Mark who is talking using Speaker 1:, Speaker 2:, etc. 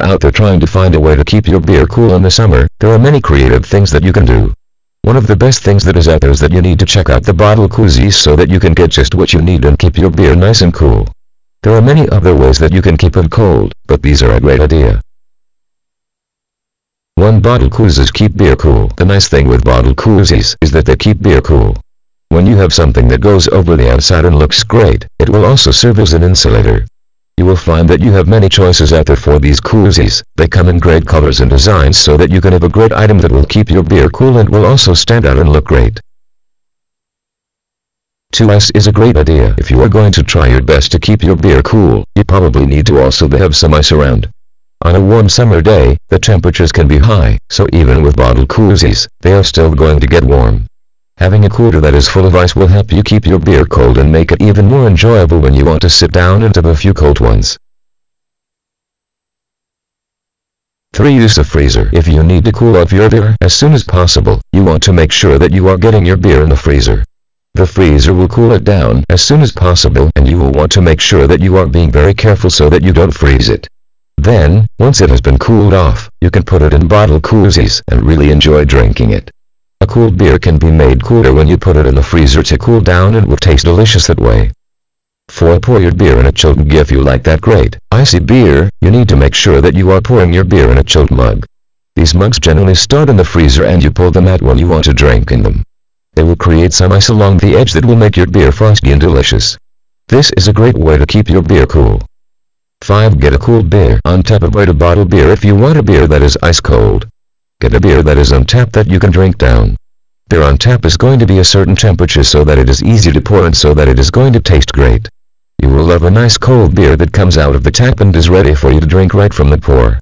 Speaker 1: are out there trying to find a way to keep your beer cool in the summer, there are many creative things that you can do. One of the best things that is out there is that you need to check out the bottle koozies so that you can get just what you need and keep your beer nice and cool. There are many other ways that you can keep it cold, but these are a great idea. 1 bottle koozies keep beer cool. The nice thing with bottle koozies is that they keep beer cool. When you have something that goes over the outside and looks great, it will also serve as an insulator. You will find that you have many choices out there for these koozies. They come in great colors and designs so that you can have a great item that will keep your beer cool and will also stand out and look great. 2 ice is a great idea. If you are going to try your best to keep your beer cool, you probably need to also have some ice around. On a warm summer day, the temperatures can be high, so even with bottled koozies, they are still going to get warm. Having a cooler that is full of ice will help you keep your beer cold and make it even more enjoyable when you want to sit down and have a few cold ones. 3. Use a freezer. If you need to cool off your beer as soon as possible, you want to make sure that you are getting your beer in the freezer. The freezer will cool it down as soon as possible and you will want to make sure that you are being very careful so that you don't freeze it. Then, once it has been cooled off, you can put it in bottle koozies and really enjoy drinking it. A cool beer can be made cooler when you put it in the freezer to cool down and will taste delicious that way. 4. Pour your beer in a chilled mug if you like that great, icy beer, you need to make sure that you are pouring your beer in a chilled mug. These mugs generally start in the freezer and you pull them out when you want to drink in them. They will create some ice along the edge that will make your beer frosty and delicious. This is a great way to keep your beer cool. 5. Get a cool beer. On tap avoid a bottled beer if you want a beer that is ice cold. Get a beer that is on tap that you can drink down. Beer on tap is going to be a certain temperature so that it is easy to pour and so that it is going to taste great. You will love a nice cold beer that comes out of the tap and is ready for you to drink right from the pour.